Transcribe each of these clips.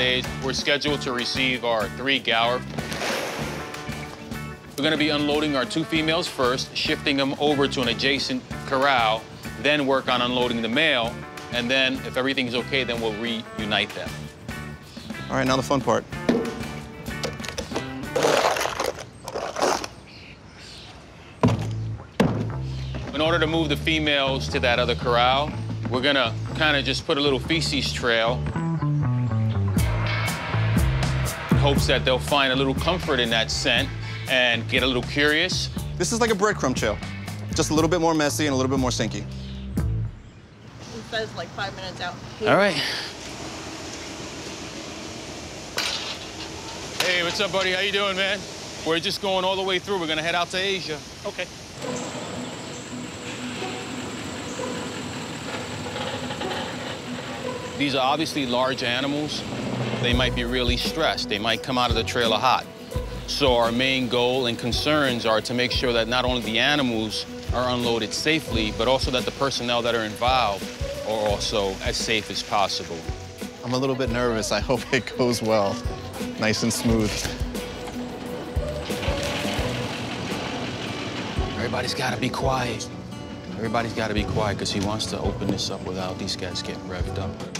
Today, we're scheduled to receive our three gaur. We're gonna be unloading our two females first, shifting them over to an adjacent corral, then work on unloading the male, and then if everything's okay, then we'll reunite them. All right, now the fun part. In order to move the females to that other corral, we're gonna kind of just put a little feces trail hopes that they'll find a little comfort in that scent and get a little curious. This is like a breadcrumb trail, just a little bit more messy and a little bit more stinky. It says like five minutes out. All right. Hey, what's up, buddy? How you doing, man? We're just going all the way through. We're gonna head out to Asia. Okay. These are obviously large animals. They might be really stressed. They might come out of the trailer hot. So our main goal and concerns are to make sure that not only the animals are unloaded safely, but also that the personnel that are involved are also as safe as possible. I'm a little bit nervous. I hope it goes well. Nice and smooth. Everybody's got to be quiet. Everybody's got to be quiet because he wants to open this up without these guys getting revved up.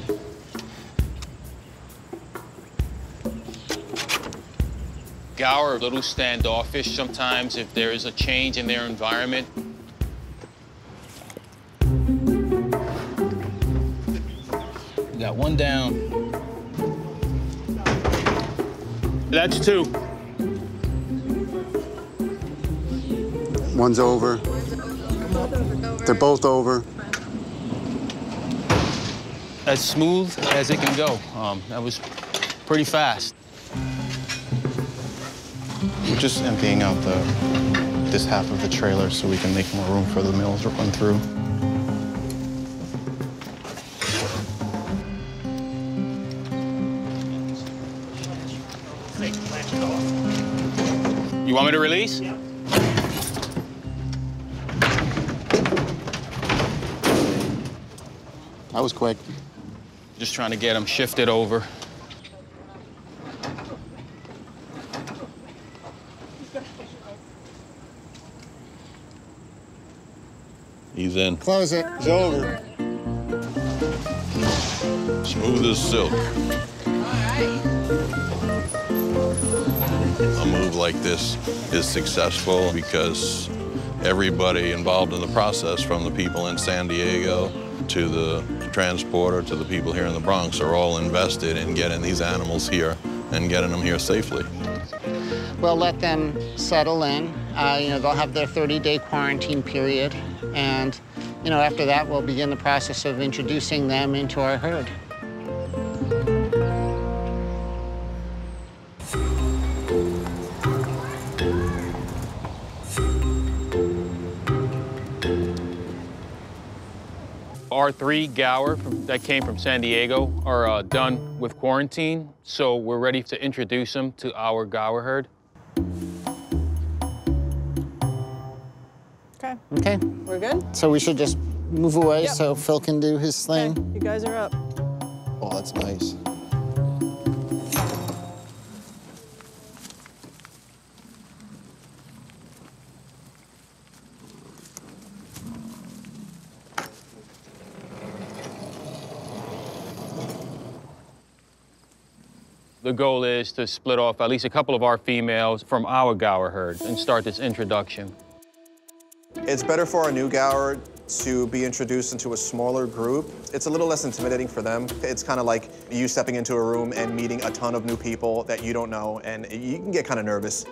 Gaur are a little standoffish sometimes if there is a change in their environment. We got one down. That's two. One's over. They're both over. As smooth as it can go. Um, that was pretty fast. We're just emptying out the this half of the trailer so we can make more room for the mills to run through. You want me to release? Yeah. That was quick. Just trying to get them shifted over. He's in. Close it. It's over. Smooth as silk. A move like this is successful because everybody involved in the process, from the people in San Diego to the transporter to the people here in the Bronx, are all invested in getting these animals here and getting them here safely. We'll let them settle in. Uh, you know, they'll have their 30-day quarantine period, and you know, after that, we'll begin the process of introducing them into our herd. Our three gaur from, that came from San Diego are uh, done with quarantine, so we're ready to introduce them to our gaur herd. Okay, Okay, we're good? so we should just move away Yep. so Phil can do his Okay, thing. you guys are up. Oh, that's nice. The goal is to split off at least a couple of our females from our gaur herd and start this introduction. It's better for our new gaur to be introduced into a smaller group. It's a little less intimidating for them. It's kind of like you stepping into a room and meeting a ton of new people that you don't know, and you can get kind of nervous.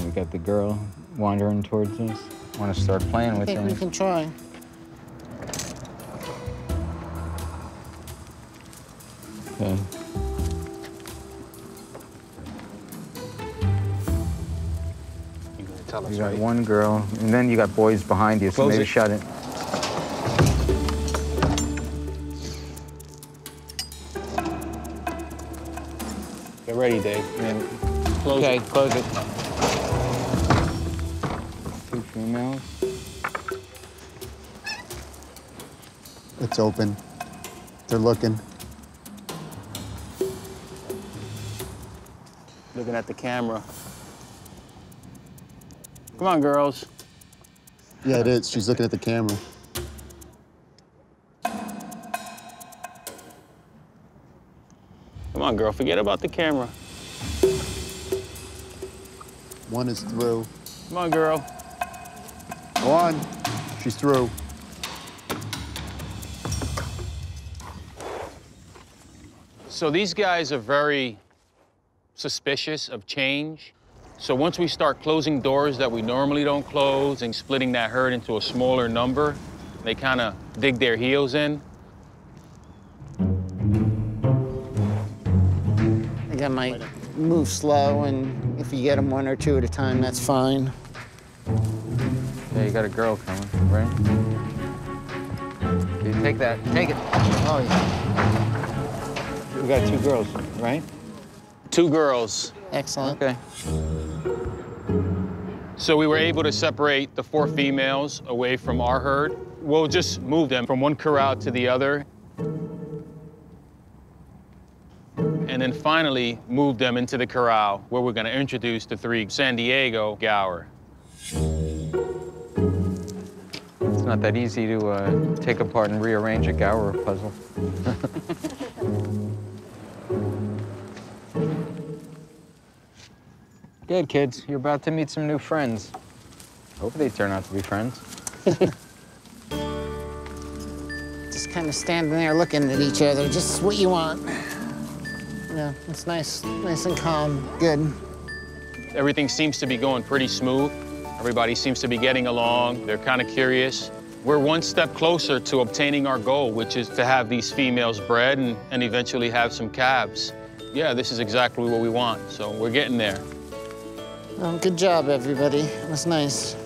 We got the girl wandering towards us? Want to start playing with her? I with think we can try. Okay. You got right? one girl, and then you got boys behind you, so maybe it. shut it. Get ready, Dave. Close okay, it. close it. Two females. It's open. They're looking. Looking at the camera. Come on, girls. Yeah, it is. She's looking at the camera. Come on, girl. Forget about the camera. One is through. Come on, girl. One. She's through. So these guys are very suspicious of change. So once we start closing doors that we normally don't close and splitting that herd into a smaller number, they kind of dig their heels in. I think I might move slow, and if you get them one or two at a time, that's fine. Yeah, you got a girl coming, right? You take that. Take it. Oh, yeah. We got two girls, right? Two girls. Excellent. Okay. So we were able to separate the four females away from our herd. We'll just move them from one corral to the other. And then finally move them into the corral where we're gonna introduce the three San Diego gaur. It's not that easy to uh, take apart and rearrange a gaur puzzle. Good, kids. You're about to meet some new friends. Hope they turn out to be friends. Just kind of standing there looking at each other, just what you want. Yeah, it's nice, nice and calm. Good. Everything seems to be going pretty smooth. Everybody seems to be getting along. They're kind of curious. We're one step closer to obtaining our goal, which is to have these females bred and, and eventually have some calves. Yeah, this is exactly what we want, so we're getting there. Well, good job, everybody. It was nice.